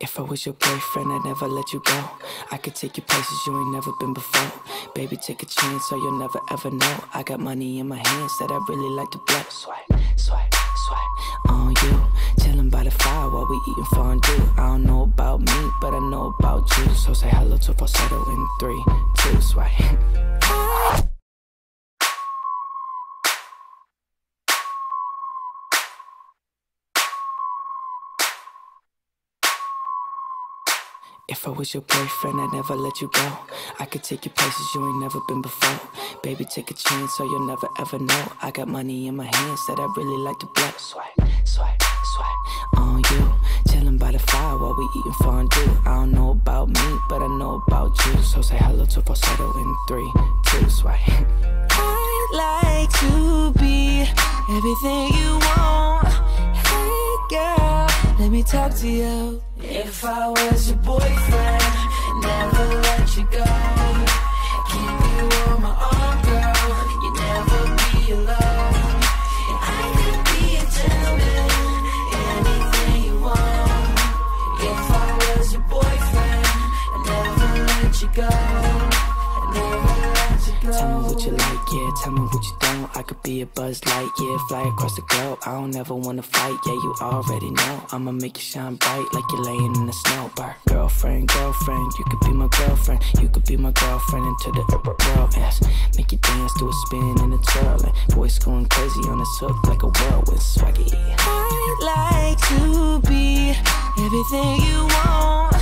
If I was your boyfriend, I'd never let you go. I could take you places you ain't never been before. Baby, take a chance so you'll never ever know. I got money in my hands that I really like to blow. Swipe, swipe, swipe on you. Chilling by the fire while we eating fondue. I don't know about me, but I know about you. So say hello to falsetto in three, two, swipe. If I was your boyfriend, I'd never let you go. I could take you places you ain't never been before. Baby, take a chance so you'll never ever know. I got money in my hands that I really like to blow. Swipe, swipe, swipe on you. Chilling by the fire while we eating fondue. I don't know about me, but I know about you. So say hello to falsetto in three, two, swipe. I'd like to be everything you want. Me talk to you. If I was your boyfriend, never let you go. Keep you on my arm, girl. You never be alone. I could be a gentleman, anything you want. If I was your boyfriend, never let you go. Never let you go. Tell me what you like, yeah, tell me what you don't. Be a buzz light, yeah, fly across the globe. I don't ever wanna fight, yeah, you already know. I'ma make you shine bright like you're laying in the snow. Bar. Girlfriend, girlfriend, you could be my girlfriend. You could be my girlfriend into the world, yes. Make you dance do a spin and a twirl. And voice going crazy on this hook like a whirlwind swaggy. I'd like to be everything you want.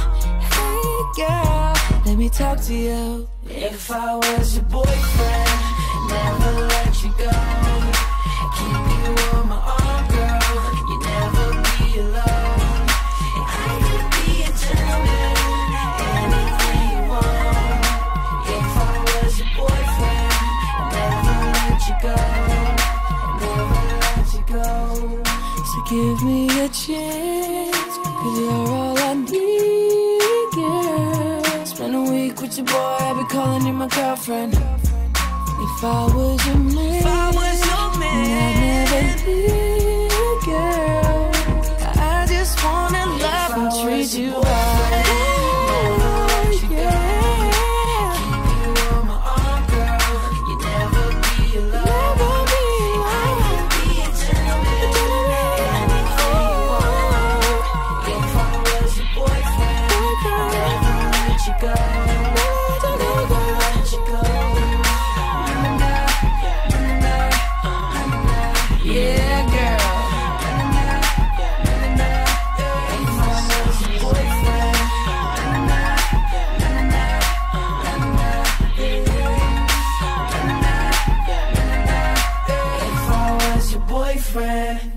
Hey girl, let me talk to you. If I was your boyfriend, never let you go. Keep you on my arm, girl. You never be alone. And I could be a gentleman, anything you want. If I was your boyfriend, never let you go. Never let you go. So give me a chance, cause you're all I need, girl. Spend a week with your boy, I'll be calling you my girlfriend. If I was your man, if I was your man, I'd never leave, girl. I just wanna love and treat you boyfriend.